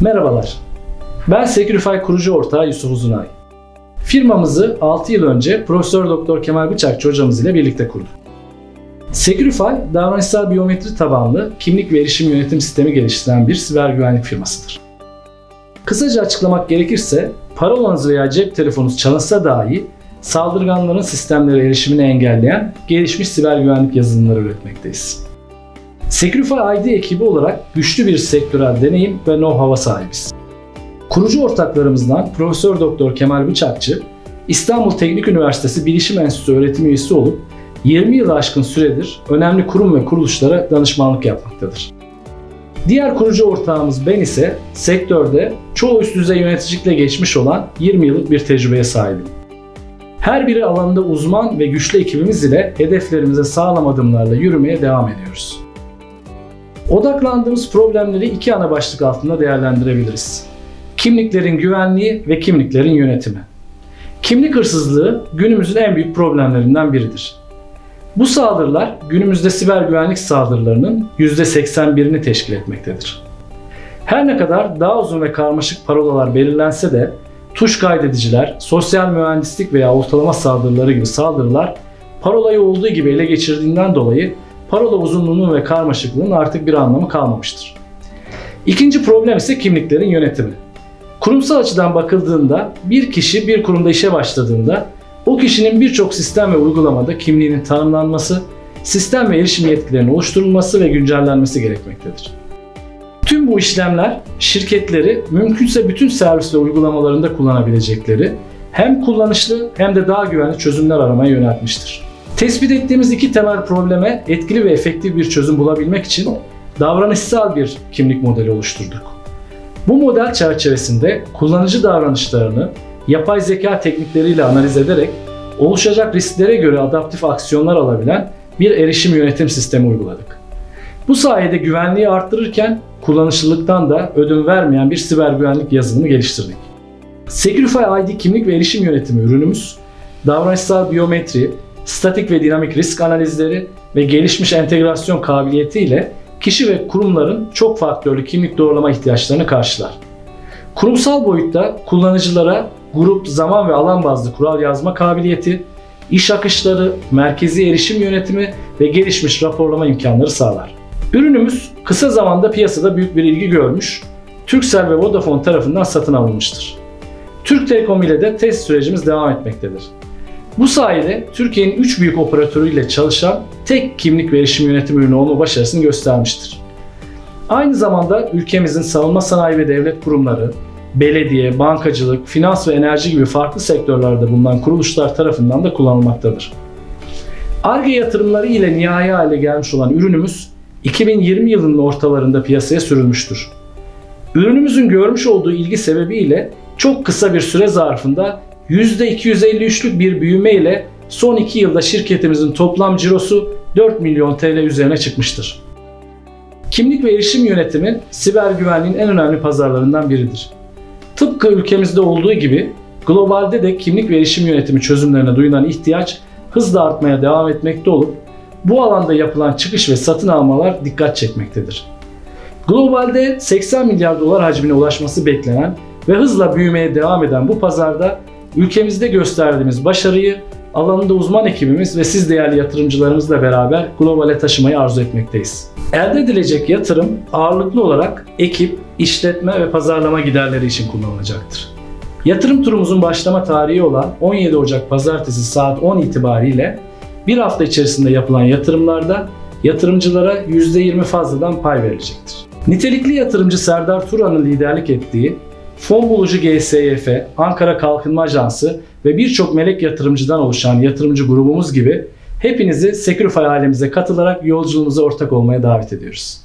Merhabalar. Ben Securify kurucu ortağı Yusuf Uzunay. Firmamızı 6 yıl önce Profesör Doktor Kemal Bıçakçı hocamız ile birlikte kurduk. Securify, davranışsal biyometri tabanlı kimlik ve erişim yönetim sistemi geliştiren bir siber güvenlik firmasıdır. Kısaca açıklamak gerekirse, parolanız veya cep telefonunuz çalınsa dahi saldırganların sistemlere erişimini engelleyen gelişmiş siber güvenlik yazılımları üretmekteyiz. Securify ID ekibi olarak güçlü bir sektörel deneyim ve know-how'a sahibiz. Kurucu ortaklarımızdan Profesör Doktor Kemal Bıçakçı, İstanbul Teknik Üniversitesi Bilişim Enstitüsü öğretim üyesi olup 20 yılı aşkın süredir önemli kurum ve kuruluşlara danışmanlık yapmaktadır. Diğer kurucu ortağımız ben ise sektörde çoğu üst düzey yöneticilikle geçmiş olan 20 yıllık bir tecrübeye sahibim. Her biri alanında uzman ve güçlü ekibimiz ile hedeflerimize sağlam adımlarla yürümeye devam ediyoruz. Odaklandığımız problemleri iki ana başlık altında değerlendirebiliriz. Kimliklerin güvenliği ve kimliklerin yönetimi. Kimlik hırsızlığı günümüzün en büyük problemlerinden biridir. Bu saldırılar günümüzde siber güvenlik saldırılarının %81'ini teşkil etmektedir. Her ne kadar daha uzun ve karmaşık parolalar belirlense de tuş kaydediciler, sosyal mühendislik veya ortalama saldırıları gibi saldırılar parolayı olduğu gibi ele geçirdiğinden dolayı parola uzunluğunun ve karmaşıklığının artık bir anlamı kalmamıştır. İkinci problem ise kimliklerin yönetimi. Kurumsal açıdan bakıldığında bir kişi bir kurumda işe başladığında o kişinin birçok sistem ve uygulamada kimliğinin tanımlanması, sistem ve erişim yetkilerinin oluşturulması ve güncellenmesi gerekmektedir. Tüm bu işlemler şirketleri mümkünse bütün servis ve uygulamalarında kullanabilecekleri hem kullanışlı hem de daha güvenli çözümler aramaya yöneltmiştir. Tespit ettiğimiz iki temel probleme etkili ve efektif bir çözüm bulabilmek için davranışsal bir kimlik modeli oluşturduk. Bu model çerçevesinde kullanıcı davranışlarını yapay zeka teknikleriyle analiz ederek oluşacak risklere göre adaptif aksiyonlar alabilen bir erişim yönetim sistemi uyguladık. Bu sayede güvenliği arttırırken kullanışlılıktan da ödün vermeyen bir siber güvenlik yazılımı geliştirdik. Securify ID kimlik ve erişim yönetimi ürünümüz, davranışsal biyometri, statik ve dinamik risk analizleri ve gelişmiş entegrasyon kabiliyetiyle kişi ve kurumların çok faktörlü kimlik doğrulama ihtiyaçlarını karşılar. Kurumsal boyutta kullanıcılara grup, zaman ve alan bazlı kural yazma kabiliyeti, iş akışları, merkezi erişim yönetimi ve gelişmiş raporlama imkanları sağlar. Ürünümüz kısa zamanda piyasada büyük bir ilgi görmüş, Turkcell ve Vodafone tarafından satın alınmıştır. Türk Telekom ile de test sürecimiz devam etmektedir. Bu sayede Türkiye'nin 3 büyük operatörüyle çalışan tek kimlik ve erişim yönetim ürünü olma başarısını göstermiştir. Aynı zamanda ülkemizin savunma sanayi ve devlet kurumları, belediye, bankacılık, finans ve enerji gibi farklı sektörlerde bulunan kuruluşlar tarafından da kullanılmaktadır. ARGE yatırımları ile nihai hale gelmiş olan ürünümüz 2020 yılının ortalarında piyasaya sürülmüştür. Ürünümüzün görmüş olduğu ilgi sebebiyle çok kısa bir süre zarfında %253'lük bir büyüme ile son 2 yılda şirketimizin toplam cirosu 4 milyon TL üzerine çıkmıştır. Kimlik ve erişim yönetimi siber güvenliğin en önemli pazarlarından biridir. Tıpkı ülkemizde olduğu gibi globalde de kimlik ve erişim yönetimi çözümlerine duyulan ihtiyaç hızla artmaya devam etmekte olup bu alanda yapılan çıkış ve satın almalar dikkat çekmektedir. Globalde 80 milyar dolar hacmine ulaşması beklenen ve hızla büyümeye devam eden bu pazarda ülkemizde gösterdiğimiz başarıyı alanında uzman ekibimiz ve siz değerli yatırımcılarımızla beraber globale taşımayı arzu etmekteyiz. Elde edilecek yatırım ağırlıklı olarak ekip, işletme ve pazarlama giderleri için kullanılacaktır. Yatırım turumuzun başlama tarihi olan 17 Ocak Pazartesi saat 10 itibariyle bir hafta içerisinde yapılan yatırımlarda yatırımcılara %20 fazladan pay verilecektir. Nitelikli yatırımcı Serdar Turan'ın liderlik ettiği Fon bulucu GSYF, Ankara Kalkınma Ajansı ve birçok melek yatırımcıdan oluşan yatırımcı grubumuz gibi hepinizi Securify ailemize katılarak yolculuğumuza ortak olmaya davet ediyoruz.